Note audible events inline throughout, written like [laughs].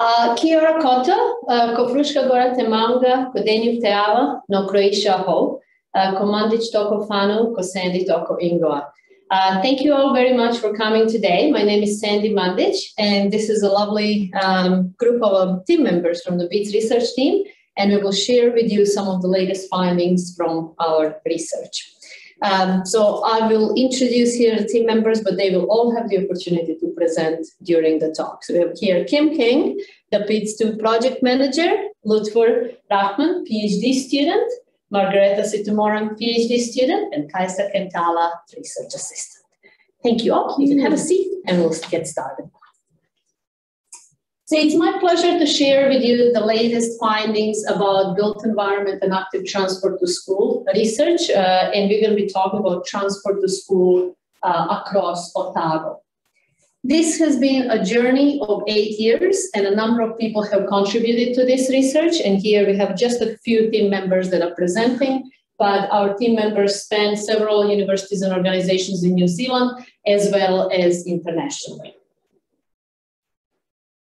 Uh, kia ora koutou, uh, ko Fruška Gora te maunga, ko awa, no Croatia ho, uh, ko mandic toko whanu, ko Sandy toko ingoa. Uh, thank you all very much for coming today. My name is Sandy Mandic, and this is a lovely um, group of um, team members from the BEATS research team, and we will share with you some of the latest findings from our research. Um, so I will introduce here the team members, but they will all have the opportunity to present during the talk. So we have here Kim King, the BEATS 2 project manager, Lutfur Rahman, PhD student, Margaretha Situmorang, PhD student, and Kaisa Kentala, research assistant. Thank you all. You can have a seat and we'll get started. So it's my pleasure to share with you the latest findings about built environment and active transport to school research. Uh, and we're going to be talking about transport to school uh, across Otago. This has been a journey of eight years, and a number of people have contributed to this research. And here we have just a few team members that are presenting, but our team members span several universities and organizations in New Zealand as well as internationally.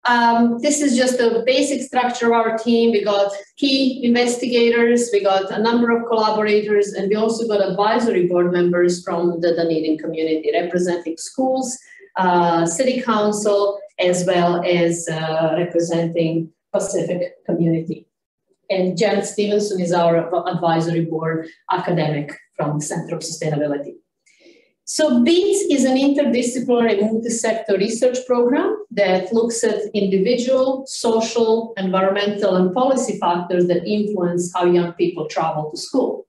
Um, this is just the basic structure of our team. We got key investigators, we got a number of collaborators, and we also got advisory board members from the Dunedin community representing schools, uh, city council, as well as uh, representing Pacific community. And Janet Stevenson is our advisory board academic from the Center of Sustainability. So BEATS is an interdisciplinary multi-sector research program that looks at individual, social, environmental, and policy factors that influence how young people travel to school.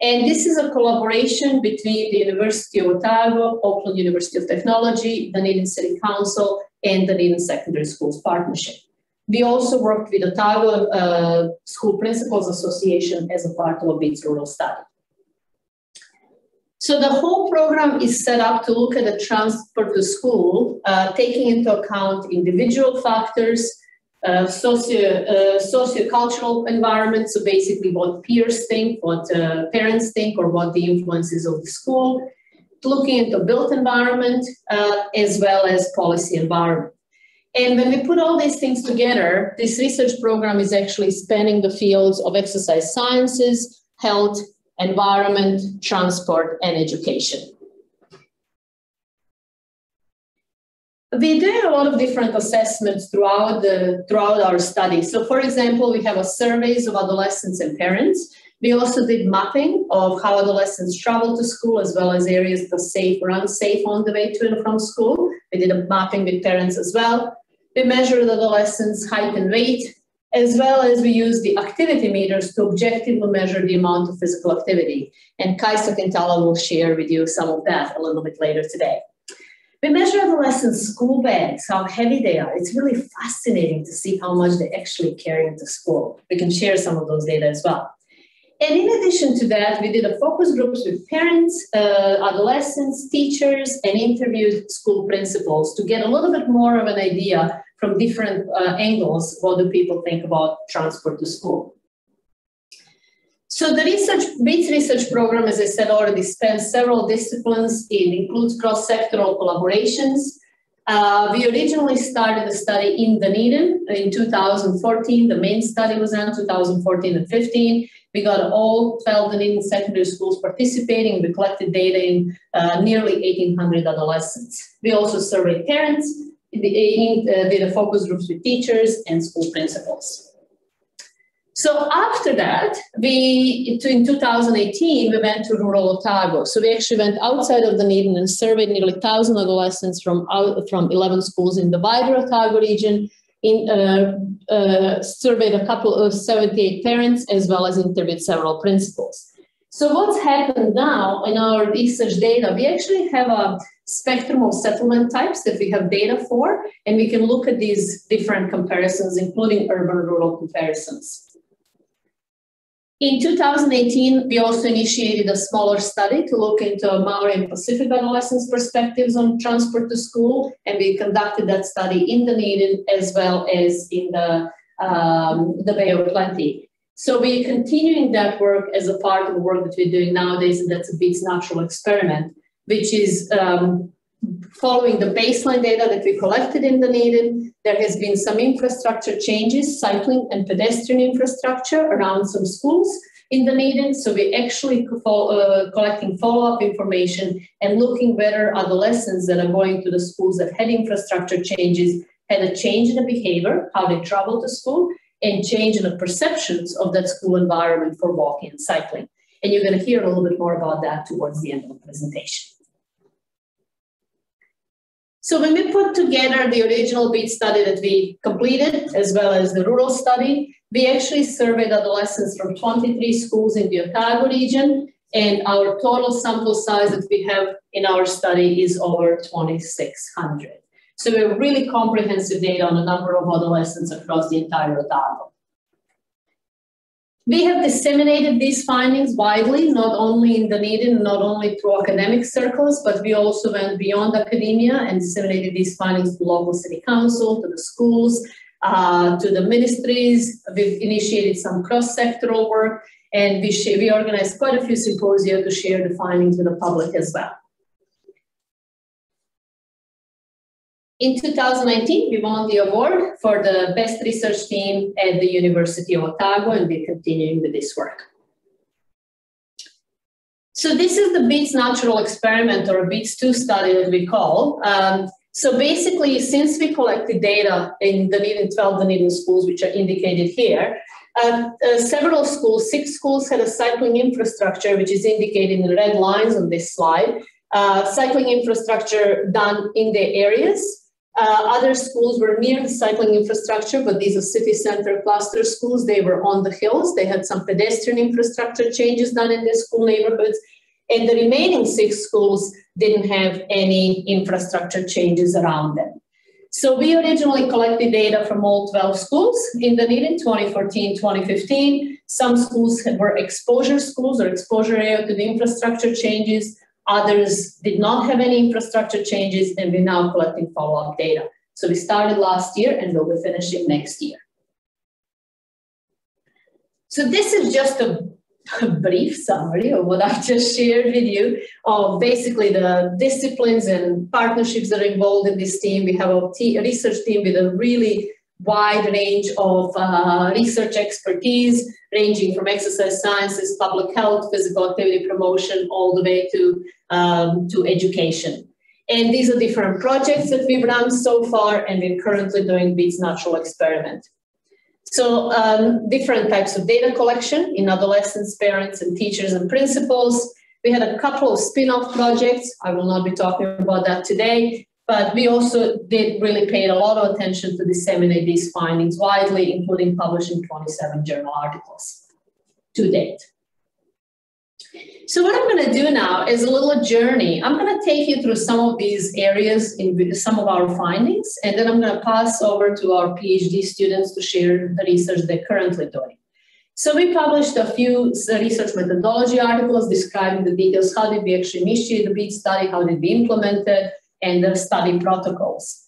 And this is a collaboration between the University of Otago, Auckland University of Technology, Dunedin City Council, and the Dunedin Secondary Schools Partnership. We also worked with Otago uh, School Principals Association as a part of BEATS rural study. So the whole program is set up to look at the transport to school, uh, taking into account individual factors, uh, socio uh, socio-cultural environment. So basically, what peers think, what uh, parents think, or what the influences of the school. Looking into built environment uh, as well as policy environment. And when we put all these things together, this research program is actually spanning the fields of exercise sciences, health, environment, transport, and education. We did a lot of different assessments throughout, the, throughout our study. So for example, we have a surveys of adolescents and parents. We also did mapping of how adolescents travel to school as well as areas that are safe or unsafe on the way to and from school. We did a mapping with parents as well. We measured adolescents' height and weight, as well as we use the activity meters to objectively measure the amount of physical activity. And Kaisa Kentala will share with you some of that a little bit later today. We measure adolescents' school bags, how heavy they are. It's really fascinating to see how much they actually carry into school. We can share some of those data as well. And in addition to that, we did a focus groups with parents, uh, adolescents, teachers, and interviewed school principals to get a little bit more of an idea from different uh, angles, what do people think about transport to school? So the research, BEATS research program, as I said already, spans several disciplines. It includes cross-sectoral collaborations. Uh, we originally started the study in Dunedin in 2014. The main study was in 2014 and 15. We got all 12 Dunedin secondary schools participating. We collected data in uh, nearly 1,800 adolescents. We also surveyed parents in, uh, did a focus groups with teachers and school principals. So after that, we in 2018 we went to rural Otago. So we actually went outside of the Dunedin and surveyed nearly 1,000 adolescents from out, from 11 schools in the wider Otago region. In, uh, uh, surveyed a couple of 78 parents as well as interviewed several principals. So what's happened now in our research data? We actually have a spectrum of settlement types that we have data for, and we can look at these different comparisons, including urban-rural comparisons. In 2018, we also initiated a smaller study to look into Maori and Pacific adolescents' perspectives on transport to school, and we conducted that study in Dunedin as well as in the, um, the Bay of Plenty. So we're continuing that work as a part of the work that we're doing nowadays, and that's a BEATS natural experiment which is um, following the baseline data that we collected in Dunedin, there has been some infrastructure changes, cycling and pedestrian infrastructure around some schools in Dunedin. So we're actually uh, collecting follow-up information and looking whether adolescents that are going to the schools that had infrastructure changes had a change in the behavior, how they travel to school, and change in the perceptions of that school environment for walking and cycling. And you're going to hear a little bit more about that towards the end of the presentation. So when we put together the original BEAT study that we completed, as well as the rural study, we actually surveyed adolescents from 23 schools in the Otago region, and our total sample size that we have in our study is over 2,600. So we have really comprehensive data on a number of adolescents across the entire Otago. We have disseminated these findings widely, not only in Dunedin, not only through academic circles, but we also went beyond academia and disseminated these findings to local city council, to the schools, uh, to the ministries. We've initiated some cross-sectoral work, and we, we organized quite a few symposia to share the findings with the public as well. In 2019, we won the award for the best research team at the University of Otago, and we're continuing with this work. So this is the BEATS natural experiment or BEATS 2 study that we call. Um, so basically, since we collected data in the Dunedin 12 Dunedin schools, which are indicated here, uh, uh, several schools, six schools had a cycling infrastructure, which is indicated in the red lines on this slide. Uh, cycling infrastructure done in their areas uh, other schools were near the cycling infrastructure, but these are city center cluster schools. They were on the hills. They had some pedestrian infrastructure changes done in their school neighborhoods. And the remaining six schools didn't have any infrastructure changes around them. So we originally collected data from all 12 schools in the Dunedin, 2014, 2015. Some schools were exposure schools or exposure area to the infrastructure changes. Others did not have any infrastructure changes, and we're now collecting follow-up data. So we started last year and we'll be finishing next year. So this is just a, brief summary of what I just shared with you of basically the disciplines and partnerships that are involved in this team. We have a research team with a really wide range of uh, research expertise, ranging from exercise sciences, public health, physical activity promotion, all the way to, um, to education. And these are different projects that we've run so far, and we're currently doing BEATS Natural Experiment. So um, different types of data collection in adolescents, parents, and teachers and principals. We had a couple of spin-off projects. I will not be talking about that today, but we also did really paid a lot of attention to disseminate these findings widely, including publishing 27 journal articles to date. So what I'm going to do now is a little journey. I'm going to take you through some of these areas in some of our findings, and then I'm going to pass over to our PhD students to share the research they're currently doing. So we published a few research methodology articles describing the details. How did we actually initiate the BEAT study? How did we implement it? And the study protocols.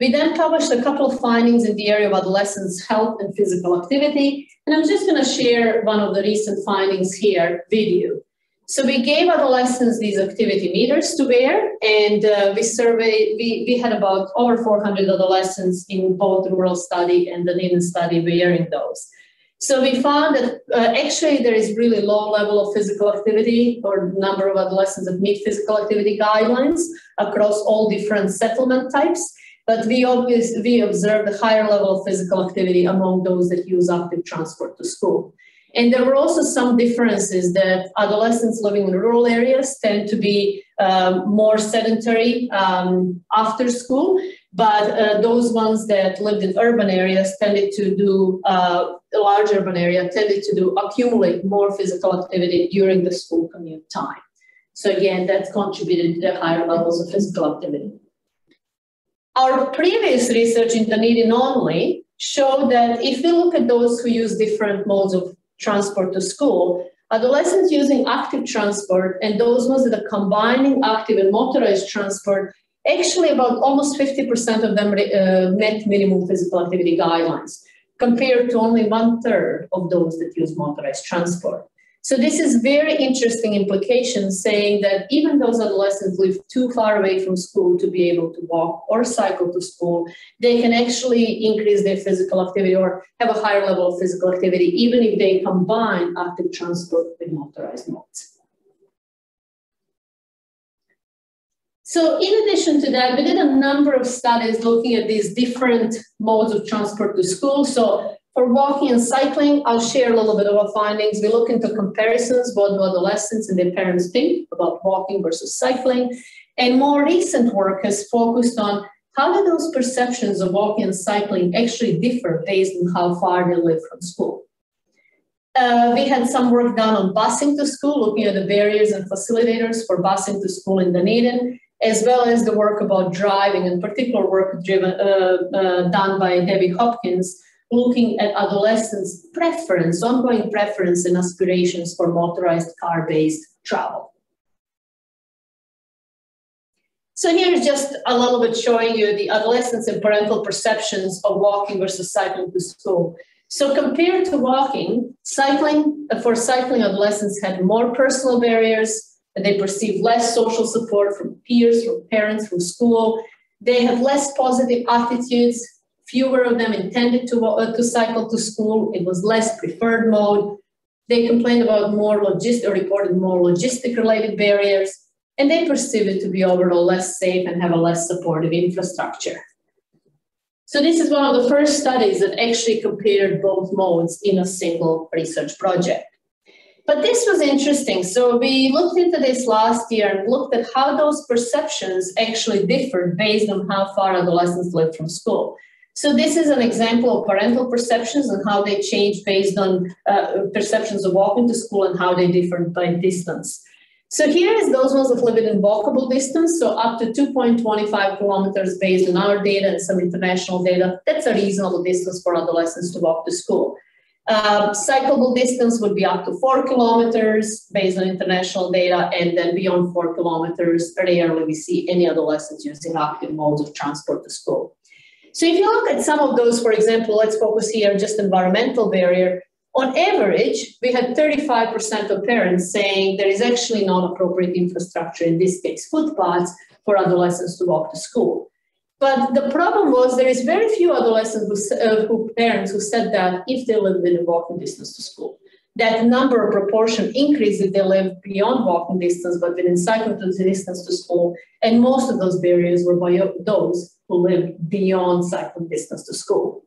We then published a couple of findings in the area of adolescents' health and physical activity, and I'm just going to share one of the recent findings here with you. So we gave adolescents these activity meters to wear, and uh, we surveyed, we, we had about over 400 adolescents in both rural study and the Dunedin study wearing those. So we found that uh, actually there is really low level of physical activity or number of adolescents that meet physical activity guidelines across all different settlement types. But we obviously we observed a higher level of physical activity among those that use active transport to school. And there were also some differences that adolescents living in rural areas tend to be um, more sedentary um, after school, but uh, those ones that lived in urban areas tended to do uh, large urban area tended to do accumulate more physical activity during the school commute time. So again that contributed to the higher levels of physical activity. Our previous research in Dunedin only showed that if we look at those who use different modes of transport to school adolescents using active transport and those ones that are combining active and motorized transport Actually, about almost 50% of them uh, met minimum physical activity guidelines, compared to only one third of those that use motorized transport. So this is very interesting implication saying that even those adolescents live too far away from school to be able to walk or cycle to school, they can actually increase their physical activity or have a higher level of physical activity, even if they combine active transport with motorized modes. So in addition to that, we did a number of studies looking at these different modes of transport to school. So for walking and cycling, I'll share a little bit of our findings. We look into comparisons, what do adolescents and their parents think about walking versus cycling. And more recent work has focused on how do those perceptions of walking and cycling actually differ based on how far they live from school. Uh, we had some work done on busing to school, looking at the barriers and facilitators for busing to school in Dunedin, as well as the work about driving, and particular work driven, uh, uh, done by Debbie Hopkins, looking at adolescents' preference, ongoing preference and aspirations for motorized car-based travel. So here's just a little bit showing you the adolescents and parental perceptions of walking versus cycling to school. So compared to walking, cycling, for cycling, adolescents had more personal barriers, they perceive less social support from peers, from parents, from school. They have less positive attitudes Fewer of them intended to, uh, to cycle to school. It was less preferred mode. They complained about more logistic, or reported more logistic related barriers, and they perceive it to be overall less safe and have a less supportive infrastructure. So this is one of the first studies that actually compared both modes in a single research project. But this was interesting. So we looked into this last year and looked at how those perceptions actually differed based on how far adolescents lived from school. So this is an example of parental perceptions and how they change based on uh, perceptions of walking to school and how they differ by distance. So here is those ones that live in walkable distance, so up to 2.25 kilometers based on our data and some international data. That's a reasonable distance for adolescents to walk to school. Uh, cyclable distance would be up to four kilometers based on international data, and then beyond four kilometers, rarely we see any adolescents using active modes of transport to school. So if you look at some of those, for example, let's focus here just environmental barrier. On average, we had 35% of parents saying there is actually not appropriate infrastructure, in this case, footpaths for adolescents to walk to school. But the problem was there is very few adolescents who, uh, who parents who said that if they live within walking distance to school. That number proportion increased if they live beyond walking distance, but within cycling distance to school. And most of those barriers were by those who lived beyond cycling distance to school.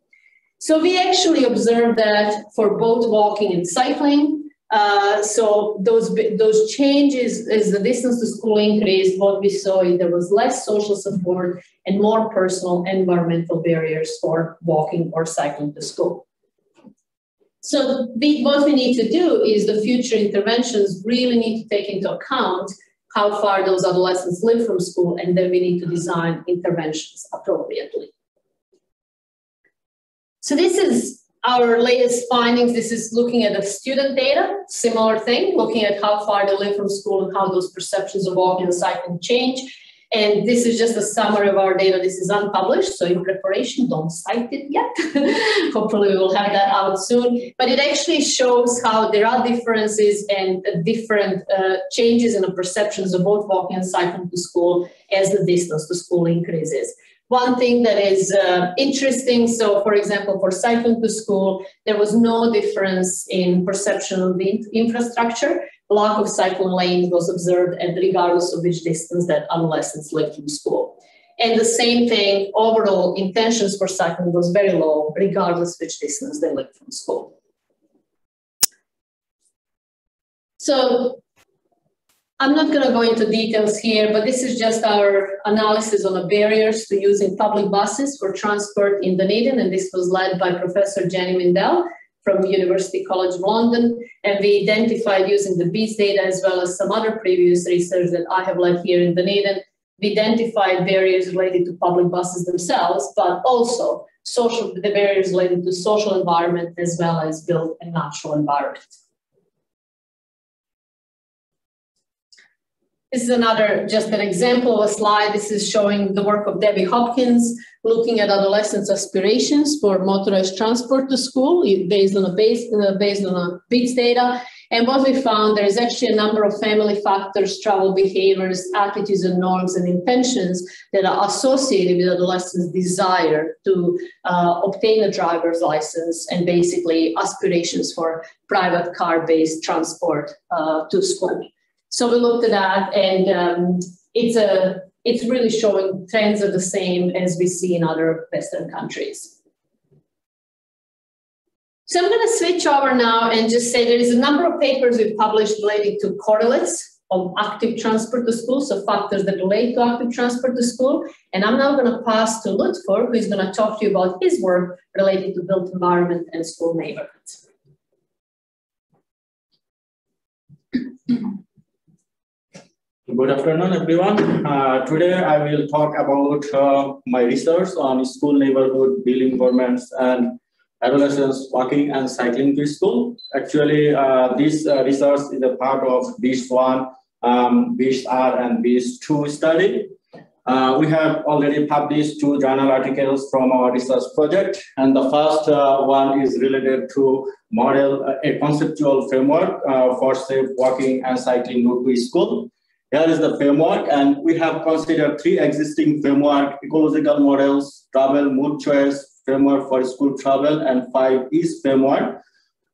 So we actually observed that for both walking and cycling. Uh, so those those changes as the distance to school increased, what we saw is there was less social support and more personal environmental barriers for walking or cycling to school. So the, what we need to do is the future interventions really need to take into account how far those adolescents live from school, and then we need to design interventions appropriately. So this is our latest findings. This is looking at the student data, similar thing, looking at how far they live from school and how those perceptions of walking and cycling change. And this is just a summary of our data. This is unpublished, so in preparation, don't cite it yet. [laughs] Hopefully, we will have that out soon. But it actually shows how there are differences and uh, different uh, changes in the perceptions of both walking and cycling to school as the distance to school increases. One thing that is uh, interesting, so for example, for cycling to school, there was no difference in perception of the infrastructure lack of cycling lanes was observed and regardless of which distance that adolescents lived from school. And the same thing, overall intentions for cycling was very low, regardless which distance they lived from school. So I'm not going to go into details here, but this is just our analysis on the barriers to using public buses for transport in Dunedin, and this was led by Professor Jenny Mindell from University College London, and we identified using the BEATS data as well as some other previous research that I have led here in Dunedin, we identified barriers related to public buses themselves, but also social the barriers related to social environment as well as built and natural environment. This is another, just an example of a slide. This is showing the work of Debbie Hopkins, looking at adolescents' aspirations for motorized transport to school based on a base, uh, based on a BEATS data. And what we found, there is actually a number of family factors, travel behaviors, attitudes and norms and intentions that are associated with adolescents' desire to uh, obtain a driver's license and basically aspirations for private car-based transport uh, to school. So we looked at that and um, it's a it's really showing trends are the same as we see in other Western countries. So I'm going to switch over now and just say there is a number of papers we've published related to correlates of active transport to school, so factors that relate to active transport to school. And I'm now going to pass to Lutfur, who is going to talk to you about his work related to built environment and school neighborhoods. Good afternoon, everyone. Uh, today I will talk about uh, my research on school neighborhood building environments and adolescents walking and cycling to school. Actually, uh, this uh, research is a part of BEATS 1, um, BEATS R, and BEATS 2 study. Uh, we have already published two journal articles from our research project, and the first uh, one is related to model a conceptual framework for safe walking and cycling route to school. Here is the framework, and we have considered three existing framework, ecological models, travel mode choice, framework for school travel and five Es framework.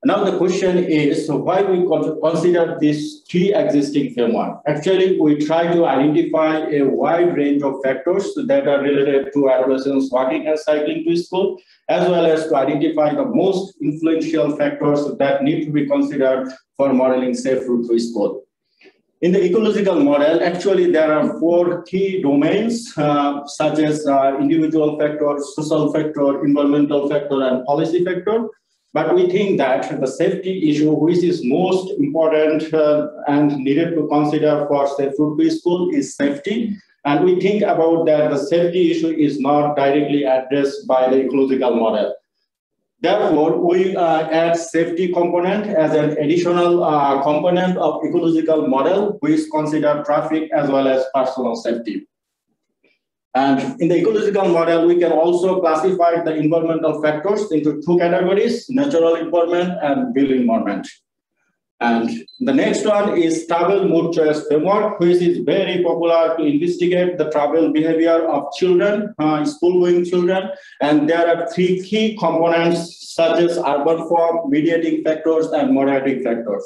Now the question is, so why we consider these three existing framework? Actually, we try to identify a wide range of factors that are related to adolescents walking and cycling to school, as well as to identify the most influential factors that need to be considered for modeling safe route to school. In the ecological model, actually there are four key domains, uh, such as uh, individual factor, social factor, environmental factor, and policy factor. But we think that the safety issue, which is most important uh, and needed to consider for safe route school, is safety. And we think about that the safety issue is not directly addressed by the ecological model. Therefore, we uh, add safety component as an additional uh, component of ecological model, which consider traffic as well as personal safety. And in the ecological model, we can also classify the environmental factors into two categories, natural environment and built environment. And the next one is travel mode choice framework, which is very popular to investigate the travel behavior of children, uh, school-going children. And there are three key components such as urban form, mediating factors, and moderating factors.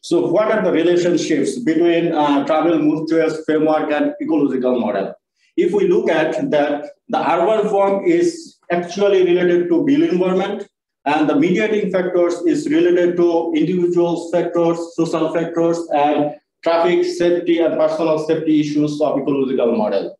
So what are the relationships between uh, travel mode choice framework and ecological model? If we look at that, the urban form is actually related to built environment, and the mediating factors is related to individual factors, social factors, and traffic safety and personal safety issues of ecological model.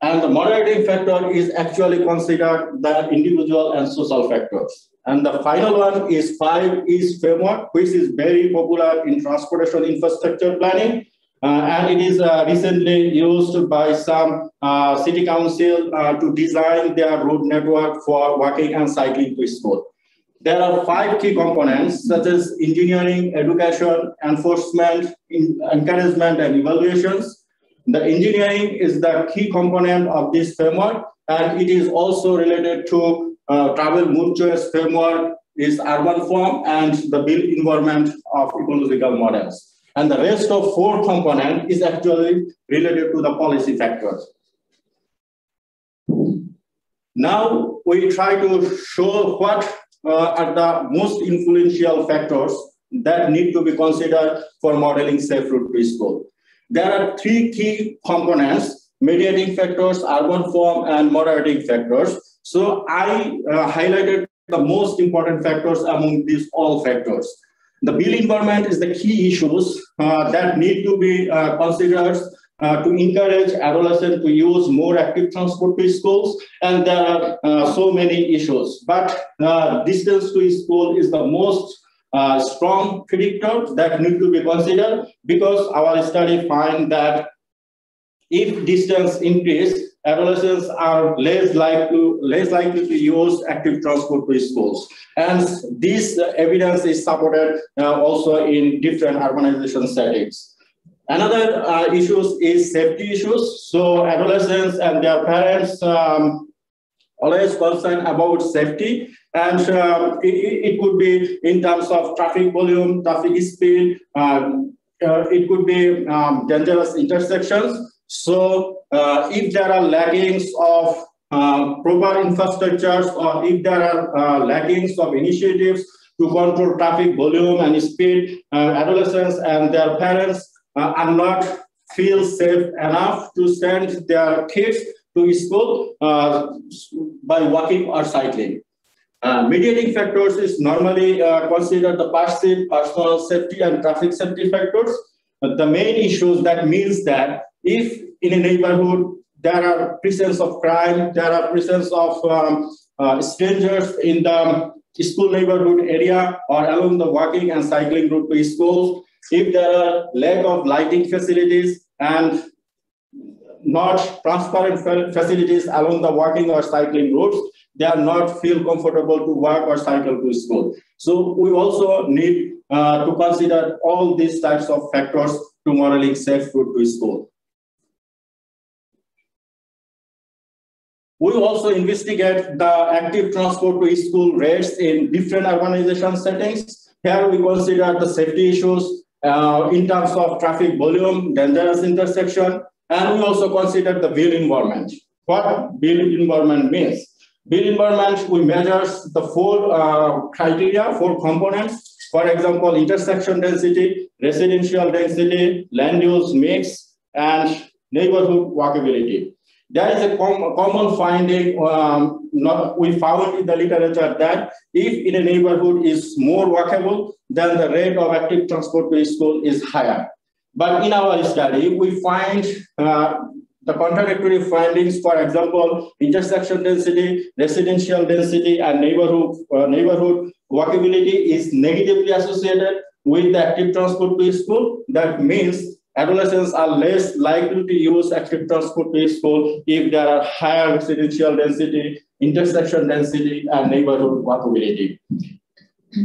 And the moderating factor is actually considered the individual and social factors. And the final one is 5 Es framework, which is very popular in transportation infrastructure planning. Uh, and it is uh, recently used by some uh, city council to design their road network for walking and cycling to school. There are five key components such as engineering, education, enforcement, encouragement, and evaluations. The engineering is the key component of this framework, and it is also related to uh, travel mode choice framework, is urban form, and the built environment of ecological models. And the rest of four component is actually related to the policy factors. Now we try to show what uh, are the most influential factors that need to be considered for modeling safe route to school. There are three key components, mediating factors, urban form, and moderating factors. So I uh, highlighted the most important factors among these all factors. The built environment is the key issues that need to be uh, considered uh, to encourage adolescents to use more active transport to schools. And there are uh, so many issues. But uh, distance to school is the most uh, strong predictor that need to be considered because our study find that if distance increase, adolescents are less likely, less likely to use active transport to schools. And this evidence is supported uh, also in different urbanization settings. Another uh, issues is safety issues. So adolescents and their parents um, always concerned about safety. And uh, it, it, could be in terms of traffic volume, traffic speed, um, uh, it could be um, dangerous intersections. So uh, if there are laggings of uh, proper infrastructures or if there are uh, laggings of initiatives to control traffic volume and speed, uh, adolescents and their parents uh, are not feel safe enough to send their kids to school by walking or cycling. Uh, mediating factors is normally uh, considered the passive personal safety and traffic safety factors. But the main issues that means that if in a neighborhood there are presence of crime, there are presence of um, uh, strangers in the school neighborhood area or along the walking and cycling route to school, if there are lack of lighting facilities and not transparent facilities along the walking or cycling routes, they are not feel comfortable to walk or cycle to school. So we also need uh, to consider all these types of factors to modeling safe route to school. We also investigate the active transport to school rates in different urbanization settings. Here we consider the safety issues uh, in terms of traffic volume, dangerous intersection, and we also consider the built environment. What built environment means? Built environment, we measure the four uh, criteria, four components. For example, intersection density, residential density, land use mix, and neighborhood walkability. There is a com common finding um, not, we found in the literature that if in a neighborhood is more walkable, then the rate of active transport to school is higher. But in our study, we find uh, the contradictory findings, for example, intersection density, residential density, and neighborhood, uh, neighborhood walkability is negatively associated with the active transport to school. That means adolescents are less likely to use active transport to school if there are higher residential density, intersection density, and neighborhood walkability.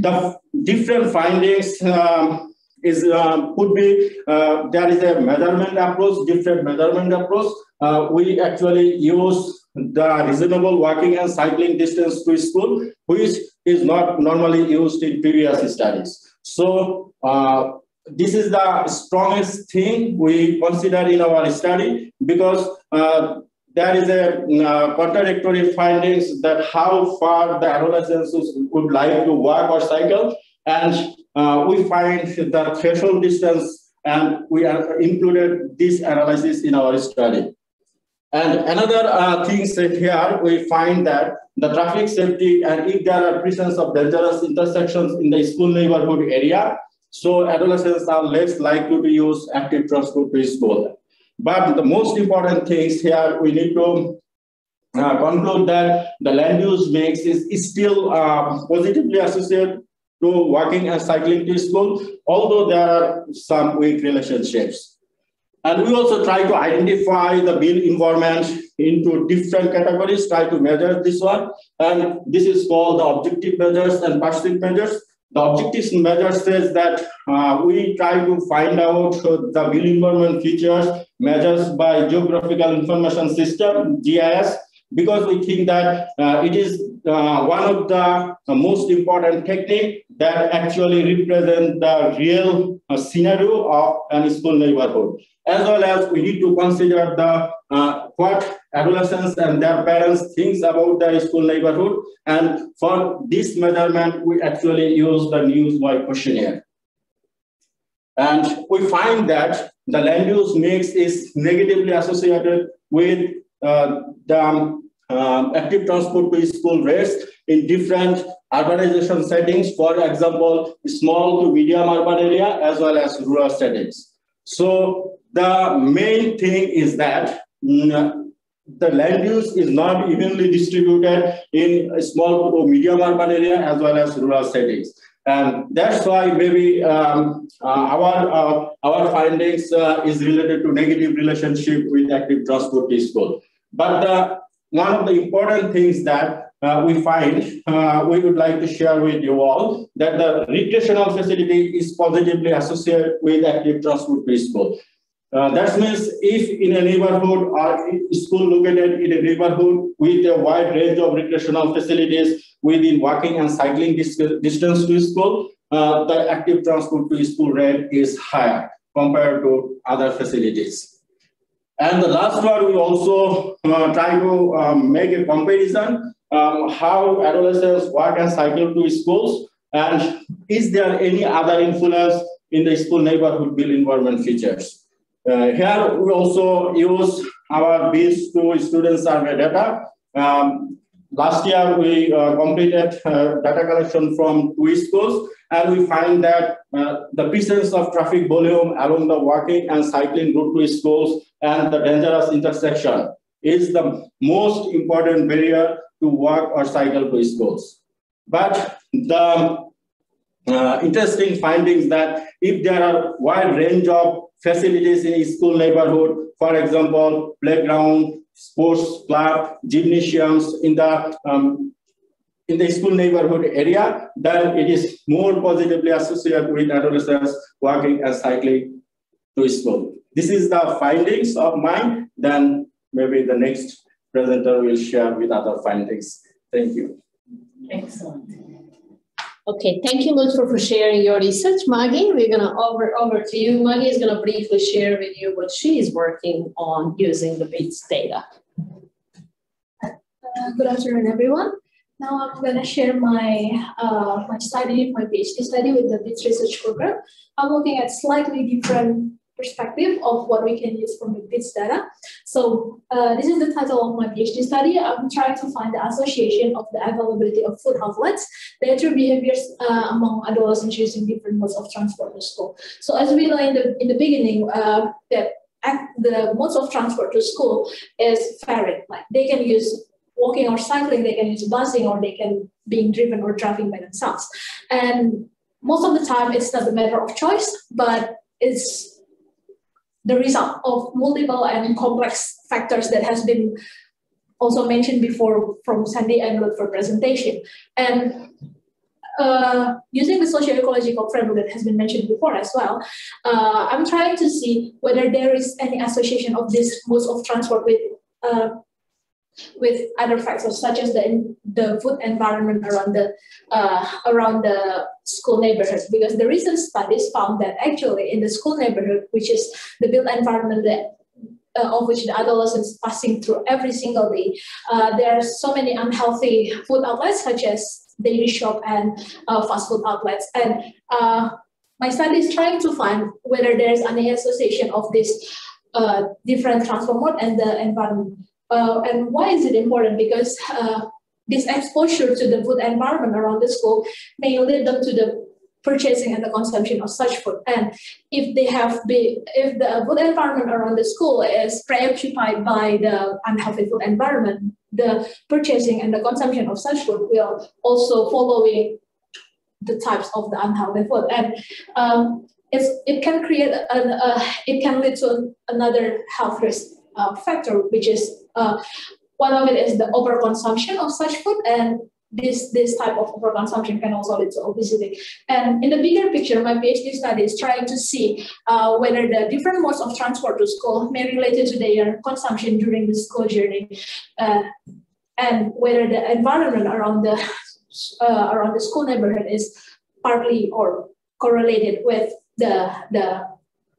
The different findings um, is uh, could be uh, there is a measurement approach, different measurement approach. Uh, we actually use the reasonable walking and cycling distance to school, which is not normally used in previous studies. So uh, this is the strongest thing we consider in our study because uh, there is a uh, contradictory findings that how far the adolescents would like to walk or cycle and uh, we find the threshold distance and we included this analysis in our study. And another uh, thing said here, we find that the traffic safety and if there are presence of dangerous intersections in the school neighborhood area, so adolescents are less likely to use active transport to school. But the most important things here, we need to uh, conclude that the land use mix is, is still uh, positively associated to walking and cycling to school, although there are some weak relationships. And we also try to identify the built environment into different categories, try to measure this one. And this is called the objective measures and passive measures. The objective measure says that uh, we try to find out the built environment features measures by geographical information system, GIS, because we think that uh, it is uh, one of the uh, most important technique that actually represent the real uh, scenario of an school neighborhood. As well as we need to consider the uh, what adolescents and their parents thinks about their school neighborhood. And for this measurement, we actually use the NEWS-Y questionnaire. And we find that the land use mix is negatively associated with the um, active transport to school rates in different urbanization settings, for example, small to medium urban area as well as rural settings. So the main thing is that the land use is not evenly distributed in small to medium urban area as well as rural settings. And that's why maybe um, uh, our, uh, our findings uh, is related to negative relationship with active transport school. But the, one of the important things that uh, we find, uh, we would like to share with you all that the recreational facility is positively associated with active transport school. Uh, that means if in a neighborhood or school located in a neighborhood with a wide range of recreational facilities within walking and cycling distance to school, uh, the active transport to school rate is higher compared to other facilities. And the last one, we also uh, try to um, make a comparison um, how adolescents walk and cycle to schools, and is there any other influence in the school neighborhood built environment features. Uh, here we also use our BEATS 2 student survey data. Um, last year we uh, completed uh, data collection from two schools and we find that uh, the presence of traffic volume along the walking and cycling route to schools and the dangerous intersection is the most important barrier to walk or cycle to schools. But the uh, interesting findings that if there are wide range of facilities in school neighborhood, for example, playground, sports club, gymnasiums in the um, in the school neighborhood area, then it is more positively associated with adolescents walking and cycling to school. This is the findings of mine. Then maybe the next presenter will share with other findings. Thank you. Excellent. Okay, thank you much for, for sharing your research, Maggie. We're gonna over over to you. Maggie is gonna briefly share with you what she is working on using the BEATS data. Uh, good afternoon, everyone. Now I'm gonna share my uh, my study, my PhD study with the BEATS research program. I'm looking at slightly different perspective of what we can use from the BEATS data. So uh, this is the title of my PhD study. I'm trying to find the association of the availability of food outlets, dietary behaviors uh, among adolescents using different modes of transport to school. So as we know in the, in the beginning, uh, that the modes of transport to school is varied. Like they can use walking or cycling, they can use busing, or they can being driven or driving by themselves. And most of the time, it's not a matter of choice, but it's the result of multiple and complex factors that has been also mentioned before from Sandy and for presentation. And uh, using the socio-ecological framework that has been mentioned before as well, uh, I'm trying to see whether there is any association of this modes of transport with uh, with other factors such as the the food environment around the uh, around the school neighborhood because the recent studies found that actually in the school neighborhood which is the built environment that uh, of which the adolescents passing through every single day uh, there are so many unhealthy food outlets such as dairy shop and uh, fast food outlets. And uh, my study is trying to find whether there's any association of this uh, different transport mode and the environment uh, and why is it important? Because uh, this exposure to the food environment around the school may lead them to the purchasing and the consumption of such food. And if they have been, if the food environment around the school is preoccupied by the unhealthy food environment, the purchasing and the consumption of such food will also following the types of the unhealthy food. And um, it's, it can create, an, uh, it can lead to another health risk uh, factor, which is uh, one of it is the overconsumption of such food, and this this type of overconsumption can also lead to obesity. And in the bigger picture, my PhD study is trying to see uh, whether the different modes of transport to school may relate to their consumption during the school journey, uh, and whether the environment around the uh, around the school neighborhood is partly or correlated with the the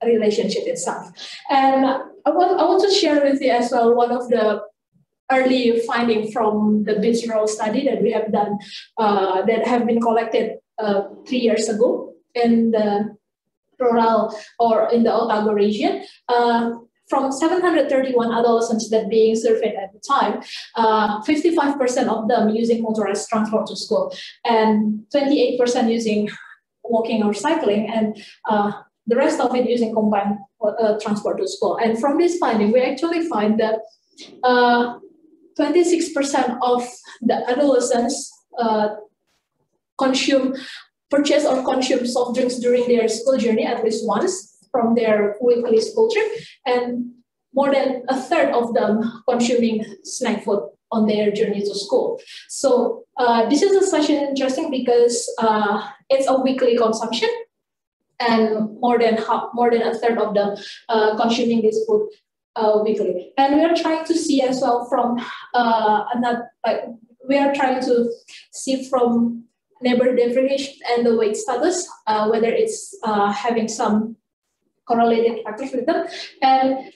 relationship itself. And I want, I want to share with you as well one of the early finding from the visual study that we have done uh, that have been collected uh, three years ago in the rural or in the Otago region. Uh, from 731 adolescents that being surveyed at the time, 55% uh, of them using motorized transport to school and 28% using walking or cycling and uh, the rest of it using combined transport to school. And from this finding, we actually find that 26% uh, of the adolescents uh, consume, purchase or consume soft drinks during their school journey at least once from their weekly school trip. And more than a third of them consuming snack food on their journey to school. So uh, this is such an interesting because uh, it's a weekly consumption and more than half, more than a third of them uh, consuming this food uh, weekly. And we are trying to see as well from uh, another, like we are trying to see from neighborhood variation and the weight status, uh, whether it's uh, having some correlated factors with them. And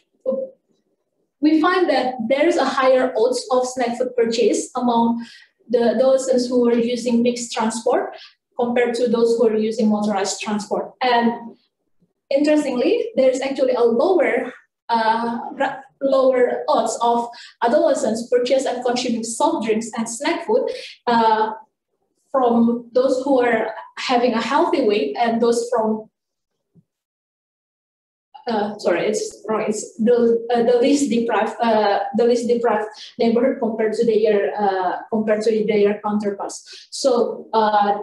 we find that there's a higher odds of snack food purchase among the those who are using mixed transport compared to those who are using motorized transport. And interestingly, there's actually a lower uh, lower odds of adolescents purchase and consuming soft drinks and snack food uh, from those who are having a healthy weight and those from uh, sorry, it's wrong. It's the uh, the least deprived uh, the least deprived neighborhood compared to their uh, compared to their counterparts. So uh,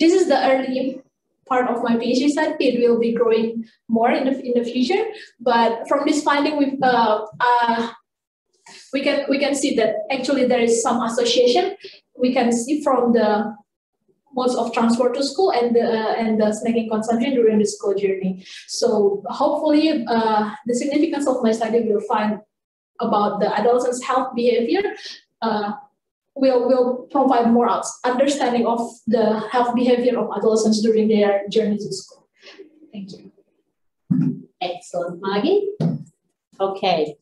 this is the early part of my PhD study. It will be growing more in the in the future. But from this finding, we uh, we can we can see that actually there is some association. We can see from the modes of transport to school and the, uh, and the snacking consumption during the school journey. So hopefully uh, the significance of my study will find about the adolescents' health behavior uh, will, will provide more understanding of the health behavior of adolescents during their journey to school. Thank you. Excellent, Maggie. Okay,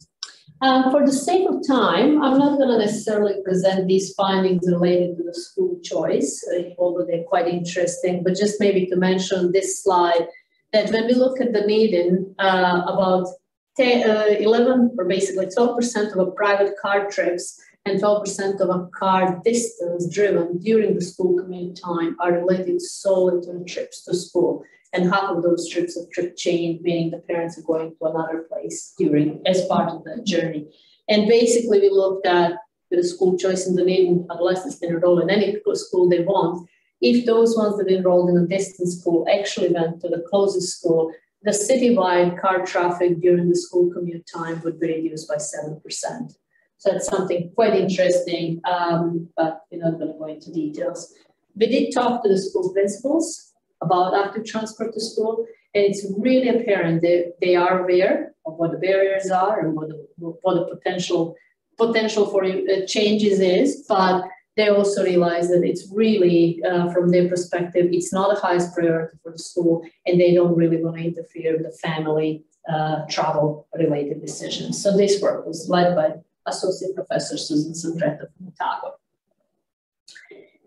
um, for the sake of time, I'm not going to necessarily present these findings related to the school choice, uh, although they're quite interesting, but just maybe to mention this slide that when we look at the median, uh, about 10, uh, 11 or basically 12% of a private car trips and 12% of a car distance driven during the school commute time are related solely to trips to school and half of those trips are trip change, meaning the parents are going to another place during as part of the journey. And basically, we looked at the school choice and the name adolescents can enroll in any school they want. If those ones that enrolled in a distance school actually went to the closest school, the citywide car traffic during the school commute time would be reduced by 7%. So that's something quite interesting, um, but we're not going to go into details. We did talk to the school principals about active transport to school. And it's really apparent that they are aware of what the barriers are and what the, what the potential potential for uh, changes is, but they also realize that it's really, uh, from their perspective, it's not the highest priority for the school, and they don't really want to interfere with the family uh, travel related decisions. So this work was led by Associate Professor Susan Sandretto from Otago.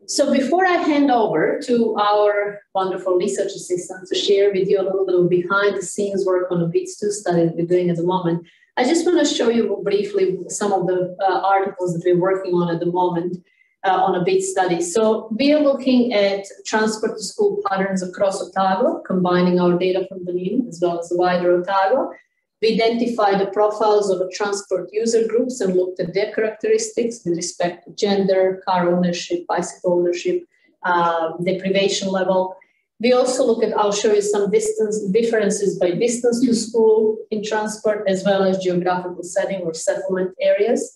So before I hand over to our wonderful research assistant to share with you a little bit of behind the scenes work on a BEATS 2 study that we're doing at the moment, I just want to show you briefly some of the uh, articles that we're working on at the moment uh, on a BEATS study. So we are looking at transport to school patterns across Otago, combining our data from Dunedin as well as the wider Otago, we identified the profiles of the transport user groups and looked at their characteristics with respect to gender, car ownership, bicycle ownership, uh, deprivation level. We also look at, I'll show you some distance differences by distance to school in transport, as well as geographical setting or settlement areas.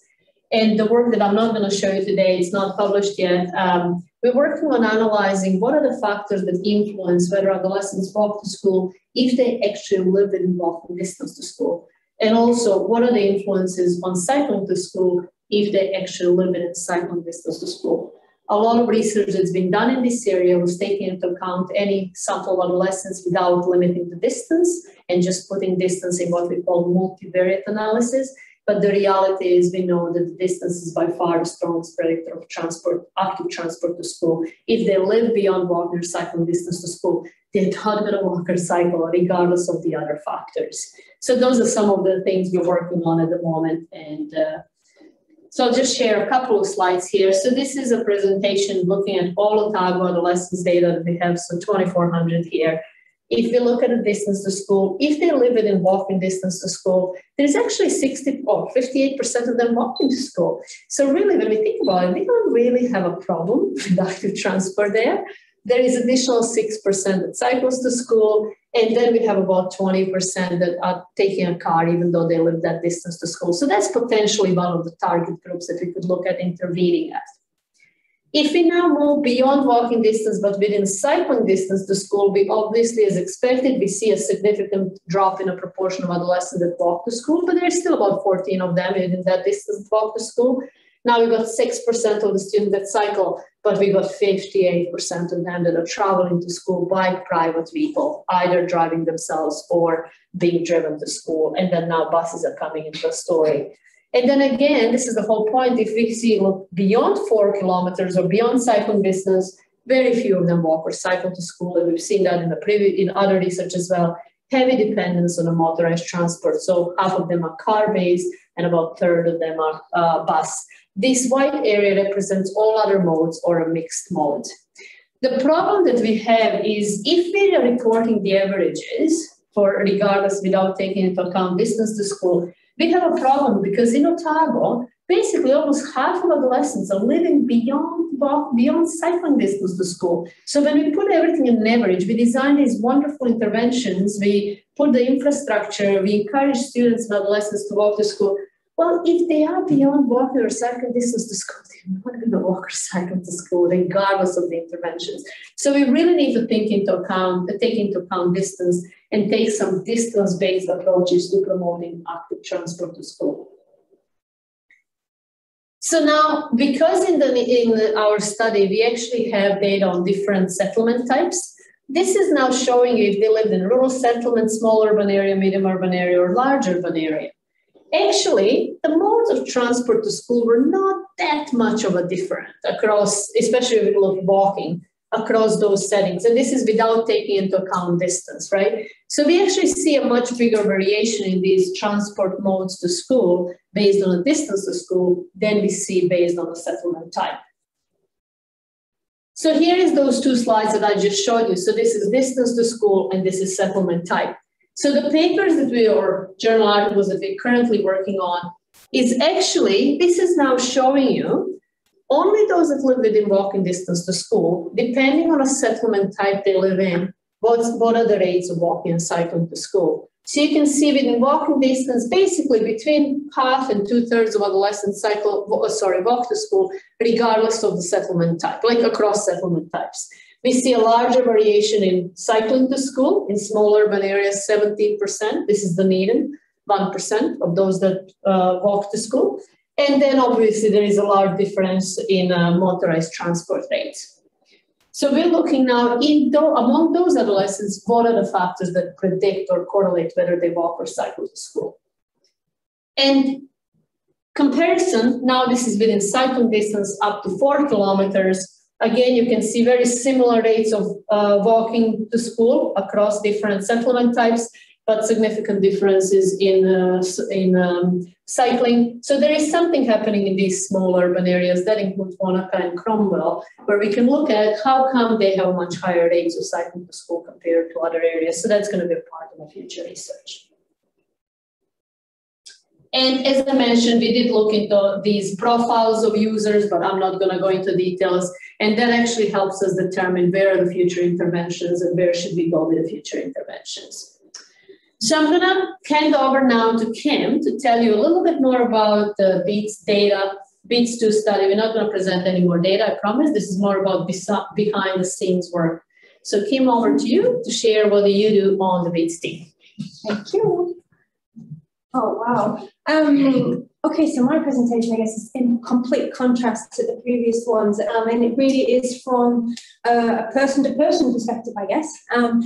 And the work that I'm not going to show you today is not published yet. Um, we're working on analyzing what are the factors that influence whether adolescents walk to school if they actually live in walking distance to school. And also, what are the influences on cycling to school if they actually live in cycling distance to school? A lot of research that's been done in this area was taking into account any sample of adolescents without limiting the distance and just putting distance in what we call multivariate analysis. But the reality is we know that distance is by far the strongest predictor of transport, active transport to school. If they live beyond walking or cycling distance to school, they're not going to walk or cycle regardless of the other factors. So those are some of the things we're working on at the moment. And uh, so I'll just share a couple of slides here. So this is a presentation looking at all Otago adolescents data that we have, so 2,400 here. If you look at the distance to school, if they live within walking distance to school, there's actually 60 or 58% of them walking to school. So really, when we think about it, we don't really have a problem [laughs] with active transport there. There is additional 6% that cycles to school, and then we have about 20% that are taking a car even though they live that distance to school. So that's potentially one of the target groups that we could look at intervening at. If we now move beyond walking distance, but within cycling distance to school, we obviously, as expected, we see a significant drop in a proportion of adolescents that walk to school, but there's still about 14 of them within that distance walk to school. Now we got 6% of the students that cycle, but we got 58% of them that are traveling to school by private vehicle, either driving themselves or being driven to school. And then now buses are coming into the story. And then again, this is the whole point. If we see look beyond four kilometers or beyond cycling distance, very few of them walk or cycle to school. And we've seen that in the previous in other research as well. Heavy dependence on a motorized transport. So half of them are car-based and about third of them are uh, bus. This white area represents all other modes or a mixed mode. The problem that we have is if we are reporting the averages for regardless without taking into account distance to school, we have a problem because in Otago, basically almost half of adolescents are living beyond beyond cycling distance to school. So when we put everything in an average, we design these wonderful interventions. We put the infrastructure. We encourage students and adolescents to walk to school. Well, if they are beyond walking or cycling distance to school, they're not going to walk or cycle to school, regardless of the interventions. So we really need to think into account, uh, take into account distance and take some distance-based approaches to promoting active transport to school. So now, because in, the, in our study, we actually have data on different settlement types, this is now showing if they lived in rural settlement, small urban area, medium urban area, or large urban area. Actually, the modes of transport to school were not that much of a different across, especially if you look walking across those settings. And this is without taking into account distance, right? So we actually see a much bigger variation in these transport modes to school based on the distance to school than we see based on the settlement type. So here is those two slides that I just showed you. So this is distance to school and this is settlement type. So the papers that we or journal articles that we're currently working on is actually, this is now showing you only those that live within walking distance to school, depending on a settlement type they live in, what, what are the rates of walking and cycling to school. So you can see within walking distance, basically between half and two thirds of adolescents cycle, sorry, walk to school, regardless of the settlement type, like across settlement types. We see a larger variation in cycling to school in small urban areas, 17%. This is Dunedin, 1% of those that uh, walk to school. And then obviously there is a large difference in uh, motorized transport rates. So we're looking now in among those adolescents, what are the factors that predict or correlate whether they walk or cycle to school? And comparison, now this is within cycling distance up to four kilometers. Again, you can see very similar rates of uh, walking to school across different settlement types but significant differences in, uh, in um, cycling. So there is something happening in these small urban areas that includes Wanaka and Cromwell, where we can look at how come they have much higher rates of cycling to school compared to other areas. So that's going to be a part of the future research. And as I mentioned, we did look into these profiles of users, but I'm not going to go into details. And that actually helps us determine where are the future interventions and where should we go with the future interventions. So I'm gonna hand over now to Kim to tell you a little bit more about the BEATS data, BEATS 2 study. We're not gonna present any more data, I promise. This is more about behind the scenes work. So Kim, over to you to share what you do on the BEATS team. Thank you. Oh, wow. Um, okay, so my presentation, I guess, is in complete contrast to the previous ones, um, and it really is from a person-to-person perspective, I guess. Um,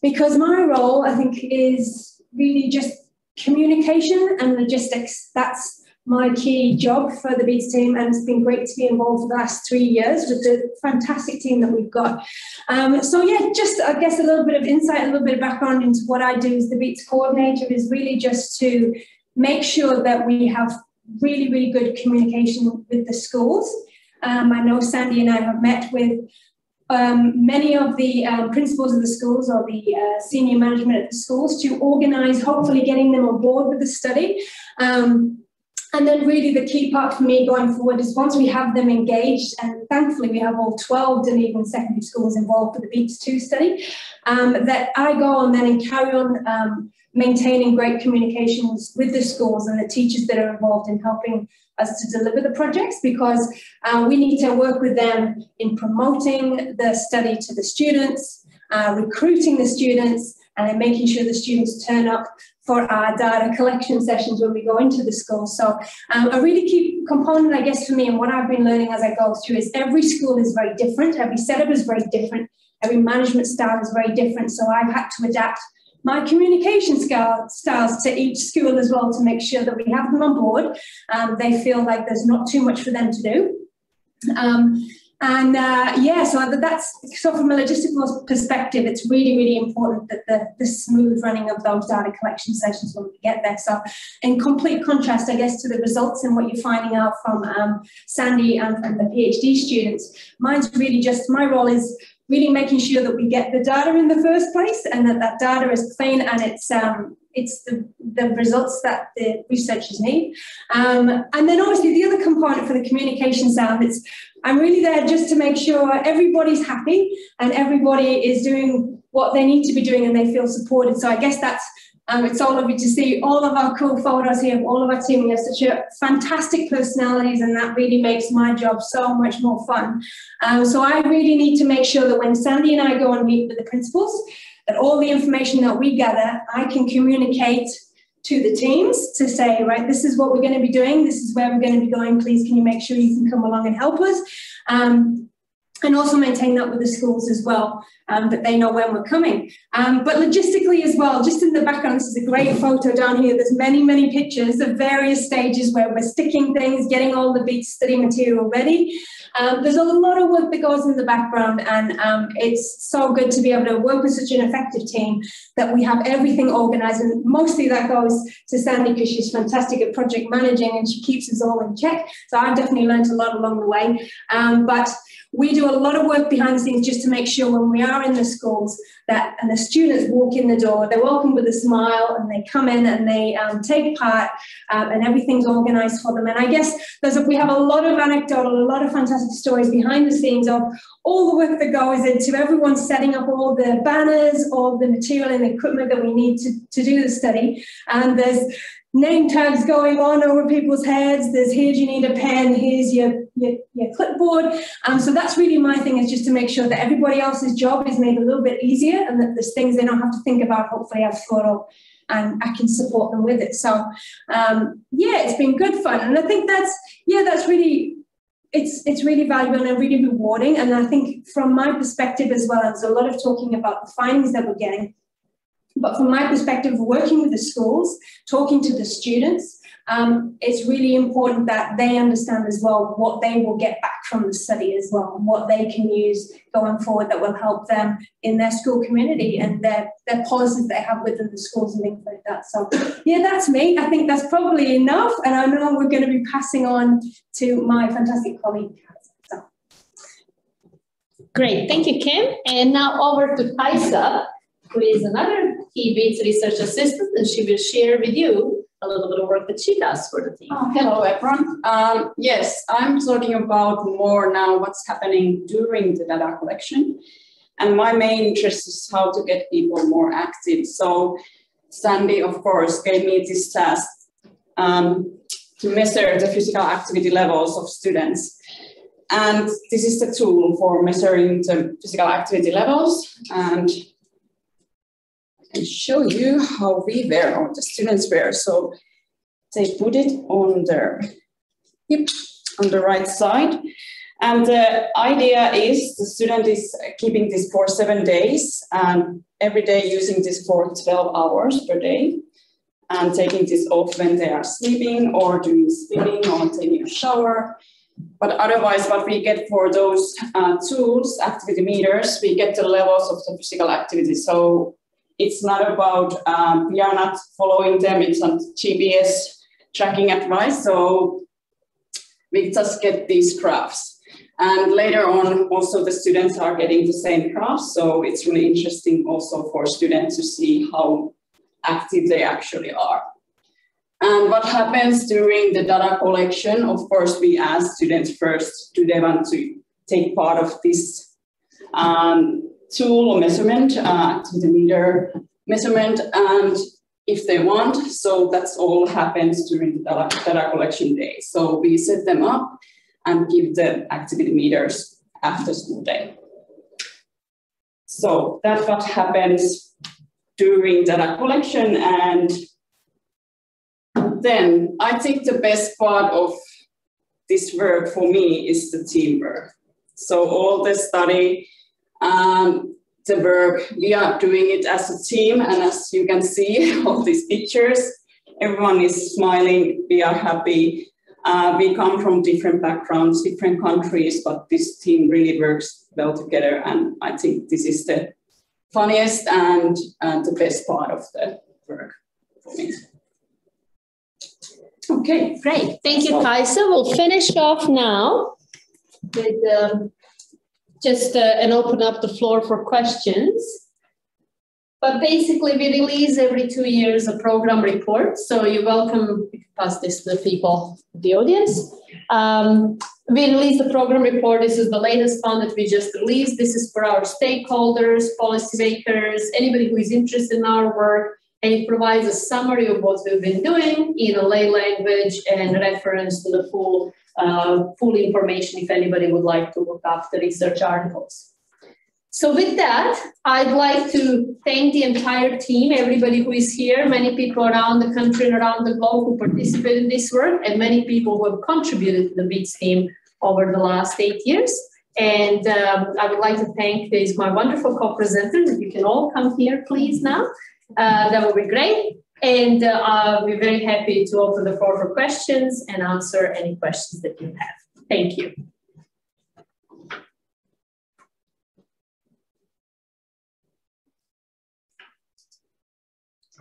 because my role, I think, is really just communication and logistics. That's my key job for the Beats team, and it's been great to be involved for the last three years with the fantastic team that we've got. Um, so yeah, just I guess a little bit of insight, a little bit of background into what I do as the Beats coordinator is really just to make sure that we have really, really good communication with the schools. Um, I know Sandy and I have met with um, many of the um, principals of the schools or the uh, senior management at the schools to organise, hopefully getting them on board with the study. Um, and then really the key part for me going forward is once we have them engaged, and thankfully we have all 12 Dunedin secondary schools involved for the BEATS 2 study, um, that I go on then and carry on um, maintaining great communications with the schools and the teachers that are involved in helping us to deliver the projects because uh, we need to work with them in promoting the study to the students, uh, recruiting the students, and then making sure the students turn up for our data collection sessions when we go into the school. So um, a really key component, I guess, for me and what I've been learning as I go through is every school is very different. Every setup is very different. Every management style is very different. So I've had to adapt my communication styles to each school as well to make sure that we have them on board. Um, they feel like there's not too much for them to do. Um, and uh, yeah, so that's so from a logistical perspective, it's really, really important that the, the smooth running of those data collection sessions when we get there. So, in complete contrast, I guess, to the results and what you're finding out from um, Sandy and from the PhD students, mine's really just my role is really making sure that we get the data in the first place and that that data is clean and it's um, it's the, the results that the researchers need. Um, and then obviously the other component for the communication sound is I'm really there just to make sure everybody's happy and everybody is doing what they need to be doing and they feel supported. So I guess that's um, it's all lovely to see all of our cool photos here of all of our team. We have such a fantastic personalities, and that really makes my job so much more fun. Um, so I really need to make sure that when Sandy and I go and meet with the principals, that all the information that we gather, I can communicate to the teams to say, right, this is what we're going to be doing. This is where we're going to be going. Please, can you make sure you can come along and help us? Um, and also maintain that with the schools as well, um, that they know when we're coming. Um, but logistically as well, just in the background, this is a great photo down here. There's many, many pictures of various stages where we're sticking things, getting all the BEATS study material ready. Um, there's a lot of work that goes in the background, and um, it's so good to be able to work with such an effective team that we have everything organized. And mostly that goes to Sandy because she's fantastic at project managing and she keeps us all in check. So I've definitely learned a lot along the way. Um, but we do a lot of work behind the scenes just to make sure when we are in the schools that and the students walk in the door, they're welcome with a smile and they come in and they um, take part um, and everything's organized for them. And I guess there's a, we have a lot of anecdotal, a lot of fantastic stories behind the scenes of all the work that goes into everyone setting up all the banners, all the material and equipment that we need to, to do the study. And there's name tags going on over people's heads. There's here, you need a pen, here's your, your, your clipboard. Um, so that's really my thing is just to make sure that everybody else's job is made a little bit easier and that there's things they don't have to think about. Hopefully I've thought of and I can support them with it. So um, yeah, it's been good fun. And I think that's, yeah, that's really, it's, it's really valuable and really rewarding. And I think from my perspective as well, there's a lot of talking about the findings that we're getting but from my perspective, working with the schools, talking to the students, um, it's really important that they understand as well what they will get back from the study as well, and what they can use going forward that will help them in their school community and their, their policies they have within the schools and things like that. So, yeah, that's me. I think that's probably enough. And I know we're going to be passing on to my fantastic colleague. So. Great. Thank you, Kim. And now over to Kaisa who is another key research assistant, and she will share with you a little bit of work that she does for the team. Oh, hello, everyone. Um, yes, I'm talking about more now what's happening during the data collection. And my main interest is how to get people more active. So Sandy, of course, gave me this task um, to measure the physical activity levels of students. And this is the tool for measuring the physical activity levels. And and show you how we wear or the students wear. So they put it on their hip on the right side. And the idea is the student is keeping this for seven days and every day using this for 12 hours per day and taking this off when they are sleeping or doing spinning or taking a shower. But otherwise, what we get for those uh, tools, activity meters, we get the levels of the physical activity. So it's not about, um, we are not following them, it's not GPS tracking advice. So we just get these graphs. And later on, also the students are getting the same graphs. So it's really interesting also for students to see how active they actually are. And what happens during the data collection, of course, we ask students first, do they want to take part of this um, tool or measurement, uh, activity meter measurement. And if they want. So that's all happens during the data, data collection day. So we set them up and give the activity meters after school day. So that's what happens during data collection. And then I think the best part of this work for me is the teamwork. So all the study, um, the work, we are doing it as a team. And as you can see, [laughs] all these pictures, everyone is smiling, we are happy. Uh, we come from different backgrounds, different countries, but this team really works well together. And I think this is the funniest and uh, the best part of the work for me. Okay, great. Thank you, Kaisa. We'll finish off now with um, just uh, and open up the floor for questions. But basically, we release every two years a program report. So you're welcome to pass this to the people, the audience. Um, we release the program report. This is the latest one that we just released. This is for our stakeholders, policymakers, anybody who is interested in our work. And it provides a summary of what we've been doing in a lay language and reference to the full, uh, full information if anybody would like to look up the research articles. So with that, I'd like to thank the entire team, everybody who is here, many people around the country and around the globe who participated in this work, and many people who have contributed to the BEATS team over the last eight years. And um, I would like to thank these my wonderful co-presenters. If you can all come here, please, now. Uh, that would be great. And uh, we're very happy to open the floor for questions and answer any questions that you have. Thank you.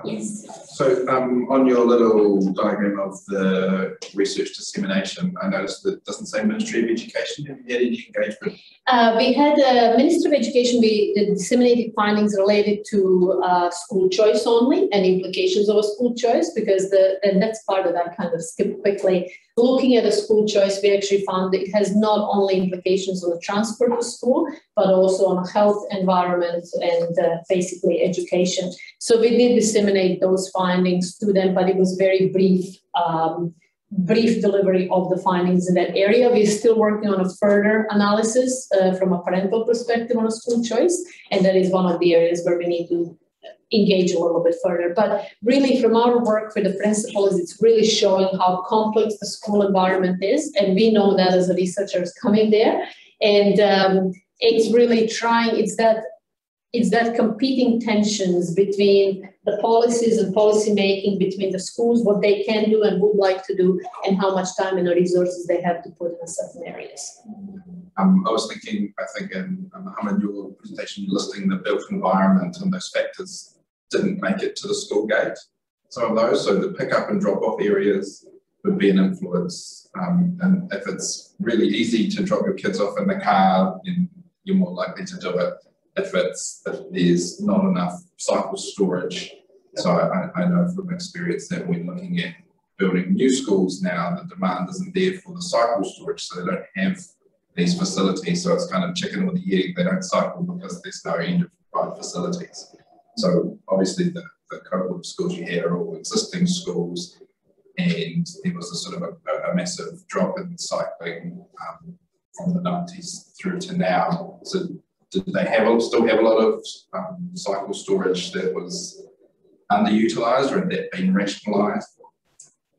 Yes. So um, on your little diagram of the research dissemination, I noticed that it doesn't say Ministry of Education. Have you had any engagement? Uh, we had a Ministry of Education, we disseminated findings related to uh, school choice only and implications of school choice because the, and that's part of that kind of skip quickly. Looking at a school choice, we actually found that it has not only implications on the transport to school, but also on health, environment, and uh, basically education. So we did disseminate those findings to them, but it was very brief, um, brief delivery of the findings in that area. We're still working on a further analysis uh, from a parental perspective on a school choice, and that is one of the areas where we need to engage a little bit further. But really, from our work with the principals, it's really showing how complex the school environment is, and we know that as researchers coming there, and um, it's really trying. It's that it's that competing tensions between the policies and policy making between the schools, what they can do and would like to do, and how much time and resources they have to put in certain areas. Um, I was thinking, I think in um, Mohammad, your presentation listing the built environment and those factors didn't make it to the school gate. Some of those, so the pick up and drop off areas would be an influence. Um, and if it's really easy to drop your kids off in the car, you're more likely to do it if it's if there's not enough cycle storage. So I, I know from experience that when looking at building new schools now, the demand isn't there for the cycle storage, so they don't have these facilities. So it's kind of chicken or the egg. They don't cycle because there's no end of private facilities. So obviously the, the cohort of schools you had are all existing schools and there was a sort of a, a massive drop in cycling um, from the 90s through to now. So did they have still have a lot of um, cycle storage that was underutilized or had that been rationalized?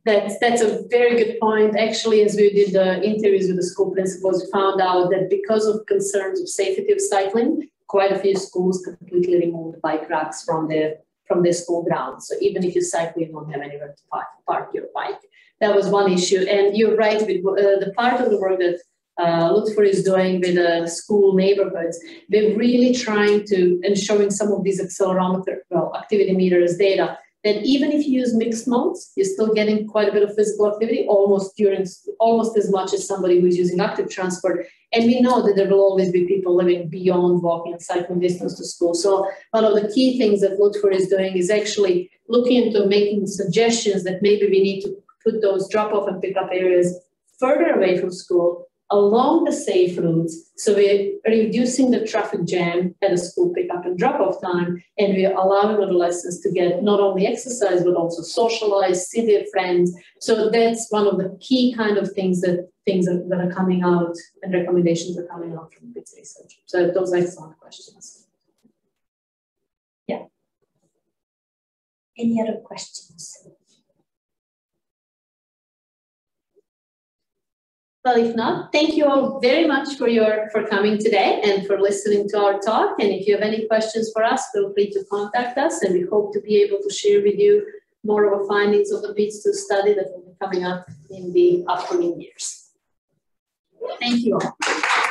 That's that's a very good point. Actually, as we did the interviews with the school principals, we found out that because of concerns of safety of cycling, quite a few schools completely removed bike racks from their from their school grounds. So even if you cycle, you don't have anywhere to park, park your bike. That was one issue. And you're right with uh, the part of the work that uh, Lutfur is doing with the school neighborhoods. They're really trying to and showing some of these accelerometer, well, activity meters data that even if you use mixed modes, you're still getting quite a bit of physical activity, almost during almost as much as somebody who's using active transport. And we know that there will always be people living beyond walking and cycling distance to school. So one of the key things that Lutfur is doing is actually looking into making suggestions that maybe we need to put those drop-off and pick-up areas further away from school along the safe routes. So we're reducing the traffic jam at the school pickup and drop off time. And we're allowing adolescents to get not only exercise, but also socialize, see their friends. So that's one of the key kind of things that things that, that are coming out and recommendations are coming out from BEATS research. So those are excellent questions. Yeah. Any other questions? Well, if not, thank you all very much for your for coming today and for listening to our talk. And if you have any questions for us, feel free to contact us. And we hope to be able to share with you more of our findings of the BEATS 2 study that will be coming up in the upcoming years. Thank you all.